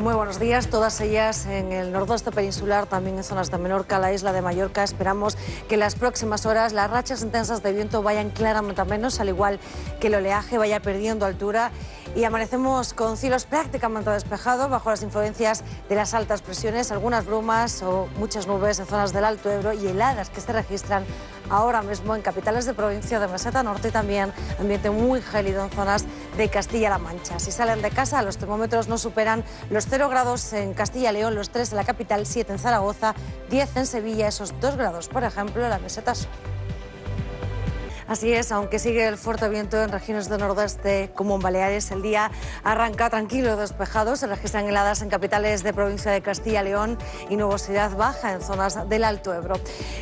Muy buenos días, todas ellas en el nordeste peninsular, también en zonas de Menorca, la isla de Mallorca. Esperamos que en las próximas horas las rachas intensas de viento vayan claramente a menos, al igual que el oleaje vaya perdiendo altura y amanecemos con cielos prácticamente despejados bajo las influencias de las altas presiones, algunas brumas o muchas nubes en zonas del Alto Ebro y heladas que se registran ahora mismo en capitales de provincia de Meseta Norte y también ambiente muy gélido en zonas de Castilla-La Mancha. Si salen de casa, los termómetros no superan los 0 grados en Castilla-León, los 3 en la capital, 7 en Zaragoza, 10 en Sevilla, esos 2 grados, por ejemplo, en la meseta sur. Así es, aunque sigue el fuerte viento en regiones del nordeste como en Baleares, el día arranca tranquilo, despejado. Se registran heladas en capitales de provincia de Castilla León y nubosidad baja en zonas del Alto Ebro.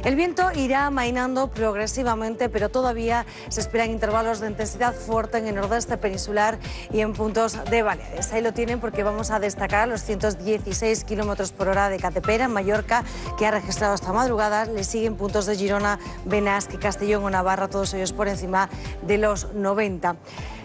El viento irá mainando progresivamente, pero todavía se esperan intervalos de intensidad fuerte en el nordeste peninsular y en puntos de Baleares. Ahí lo tienen porque vamos a destacar los 116 kilómetros por hora de Catepera en Mallorca, que ha registrado esta madrugada. Le siguen puntos de Girona, Benasque, Castellón o Navarra, todos por encima de los 90.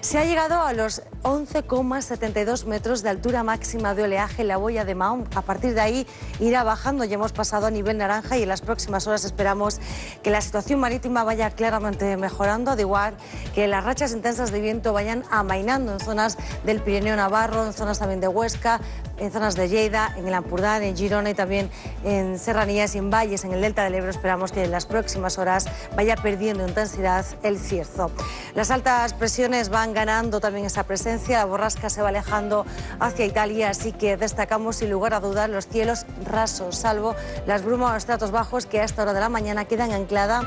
Se ha llegado a los 11,72 metros de altura máxima de oleaje en la boya de Mahón. A partir de ahí irá bajando. Ya hemos pasado a nivel naranja y en las próximas horas esperamos que la situación marítima vaya claramente mejorando, de igual que las rachas intensas de viento vayan amainando en zonas del Pirineo Navarro, en zonas también de Huesca, en zonas de Lleida, en el Ampurdán, en Girona y también en serranías y en valles, en el Delta del Ebro. Esperamos que en las próximas horas vaya perdiendo intensidad el cierzo. Las altas presiones van ganando también esa presencia. La borrasca se va alejando hacia Italia, así que destacamos sin lugar a dudas los cielos rasos, salvo las brumas o estratos bajos que a esta hora de la mañana quedan ancladas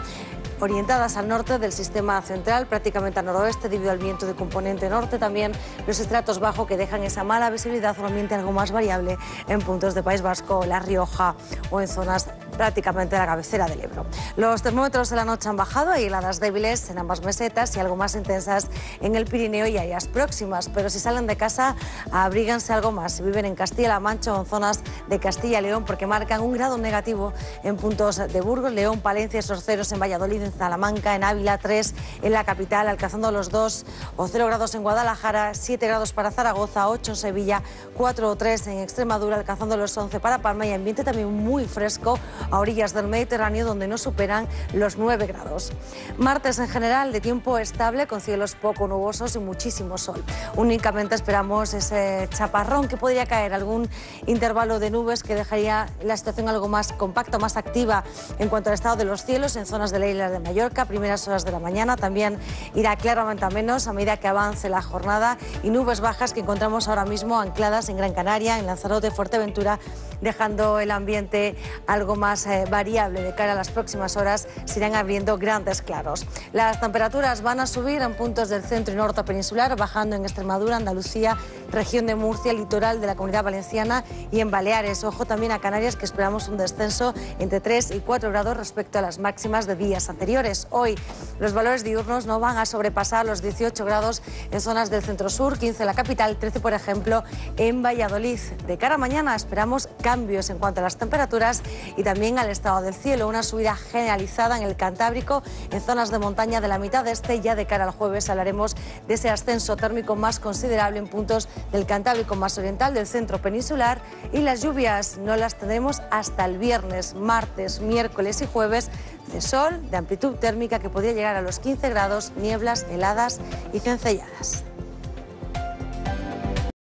orientadas al norte del sistema central, prácticamente al noroeste debido al viento de componente norte. También los estratos bajos que dejan esa mala visibilidad, un ambiente algo más variable en puntos de País Vasco, La Rioja o en zonas prácticamente la cabecera del Ebro. Los termómetros de la noche han bajado, hay heladas débiles en ambas mesetas y algo más intensas en el Pirineo y áreas próximas, pero si salen de casa, abríganse algo más. Si viven en Castilla-La Mancha o en zonas de Castilla-León, porque marcan un grado negativo en puntos de Burgos, León, Palencia Sorceros, en Valladolid, en Salamanca, en Ávila, 3 en la capital, alcanzando los 2 o 0 grados en Guadalajara, 7 grados para Zaragoza, 8 en Sevilla, 4 o 3 en Extremadura, alcanzando los 11 para Palma y ambiente también muy fresco a orillas del Mediterráneo donde no superan los 9 grados. Martes en general de tiempo estable con cielos poco nubosos y muchísimo sol. Únicamente esperamos ese chaparrón que podría caer, algún intervalo de nubes que dejaría la situación algo más compacta, más activa en cuanto al estado de los cielos en zonas de la isla de Mallorca, primeras horas de la mañana. También irá claramente a menos a medida que avance la jornada y nubes bajas que encontramos ahora mismo ancladas en Gran Canaria, en Lanzarote, Fuerteventura, dejando el ambiente algo más eh, variable de cara a las próximas horas, se irán abriendo grandes claros. Las temperaturas van a subir en puntos del centro y norte peninsular, bajando en Extremadura, Andalucía, región de Murcia, litoral de la Comunidad Valenciana y en Baleares. Ojo también a Canarias, que esperamos un descenso entre 3 y 4 grados respecto a las máximas de días anteriores. Hoy los valores diurnos no van a sobrepasar los 18 grados en zonas del centro-sur, 15 en la capital, 13 por ejemplo en Valladolid. De cara a mañana esperamos cambios en cuanto a las temperaturas y también al estado del cielo. Una subida generalizada en el Cantábrico, en zonas de montaña de la mitad este. Ya de cara al jueves hablaremos de ese ascenso térmico más considerable en puntos del Cantábrico más oriental, del centro peninsular. Y las lluvias no las tendremos hasta el viernes, martes, miércoles y jueves de sol, de amplitud térmica que podría llegar a los 15 grados, nieblas, heladas y cencelladas.